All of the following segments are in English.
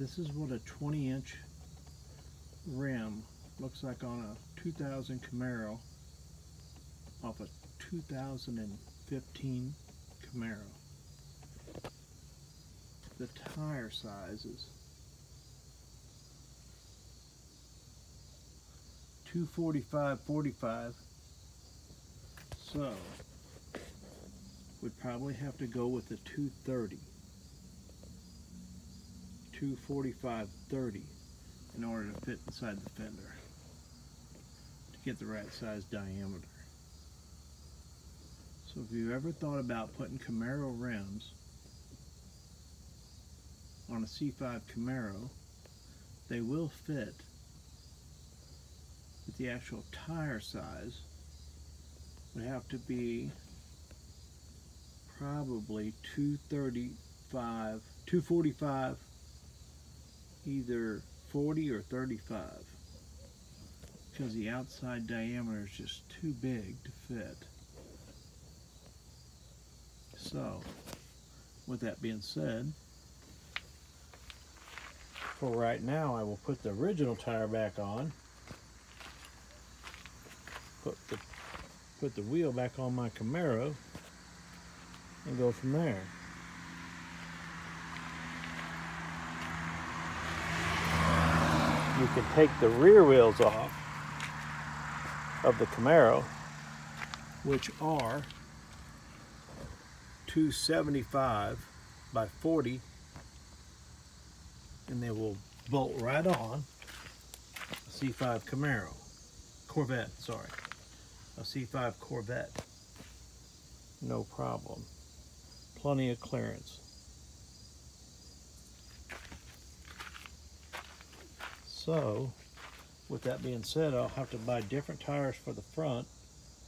This is what a 20 inch rim looks like on a 2000 Camaro off a 2015 Camaro. The tire sizes. 245 45 so we'd probably have to go with the 230 245 30 in order to fit inside the fender to get the right size diameter. So if you've ever thought about putting Camaro rims on a C5 Camaro they will fit but the actual tire size would have to be probably 235 245 either 40 or 35 because the outside diameter is just too big to fit. So with that being said for right now I will put the original tire back on. Put the put the wheel back on my Camaro and go from there. You can take the rear wheels off of the Camaro, which are 275 by 40, and they will bolt right on a C5 Camaro, Corvette, sorry a C5 Corvette. No problem. Plenty of clearance. So, with that being said, I'll have to buy different tires for the front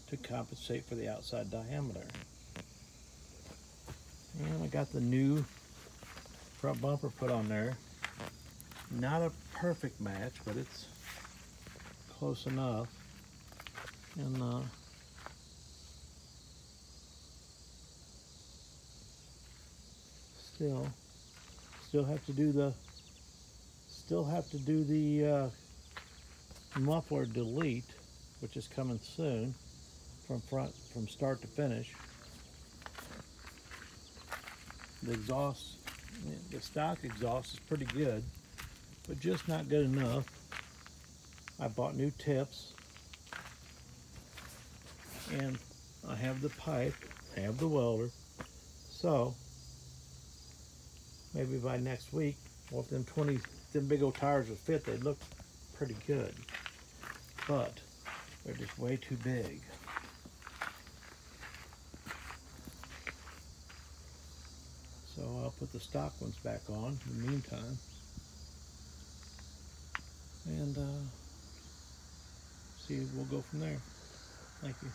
to compensate for the outside diameter. And I got the new front bumper put on there. Not a perfect match, but it's close enough and uh, still still have to do the still have to do the uh, muffler delete which is coming soon from front from start to finish. The exhaust the stock exhaust is pretty good but just not good enough. I bought new tips. And I have the pipe, I have the welder. So maybe by next week, well, if them 20, them big old tires will fit, they'd look pretty good. But they're just way too big. So I'll put the stock ones back on in the meantime. And uh, see, we'll go from there. Thank you.